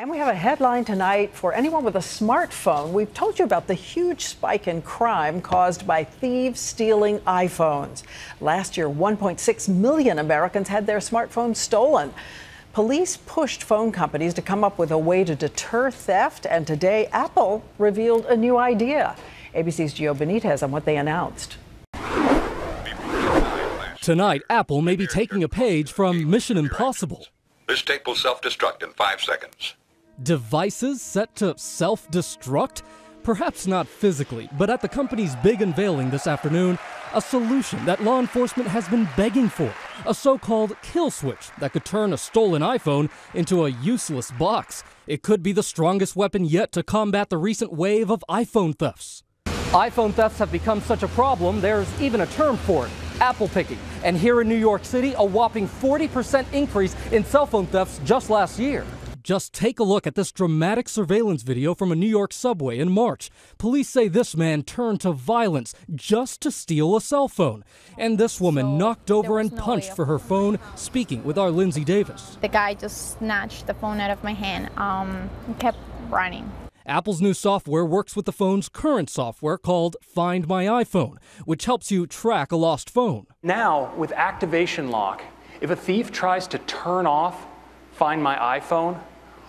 And we have a headline tonight for anyone with a smartphone. We've told you about the huge spike in crime caused by thieves stealing iPhones. Last year, 1.6 million Americans had their smartphones stolen. Police pushed phone companies to come up with a way to deter theft, and today Apple revealed a new idea. ABC's Gio Benitez on what they announced. Tonight, Apple may be taking a page from Mission Impossible. This tape will self destruct in five seconds. Devices set to self destruct? Perhaps not physically, but at the company's big unveiling this afternoon, a solution that law enforcement has been begging for a so called kill switch that could turn a stolen iPhone into a useless box. It could be the strongest weapon yet to combat the recent wave of iPhone thefts. iPhone thefts have become such a problem, there's even a term for it apple picking. And here in New York City, a whopping 40% increase in cell phone thefts just last year. Just take a look at this dramatic surveillance video from a New York subway in March. Police say this man turned to violence just to steal a cell phone. And this woman so knocked over and no punched for her phone, speaking with our Linsey Davis. The guy just snatched the phone out of my hand um, and kept running. Apple's new software works with the phone's current software called Find My iPhone, which helps you track a lost phone. Now, with Activation Lock, if a thief tries to turn off Find My iPhone,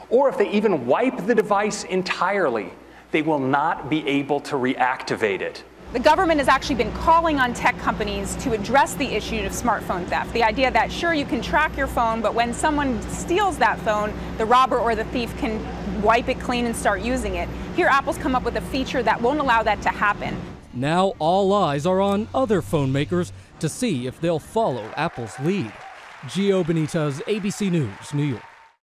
or if they even wipe the device entirely, they will not be able to reactivate it. The government has actually been calling on tech companies to address the issue of smartphone theft. The idea that, sure, you can track your phone, but when someone steals that phone, the robber or the thief can wipe it clean and start using it. Here, Apple's come up with a feature that won't allow that to happen. Now, all eyes are on other phone makers to see if they'll follow Apple's lead. Gio Benitez, ABC News, New York.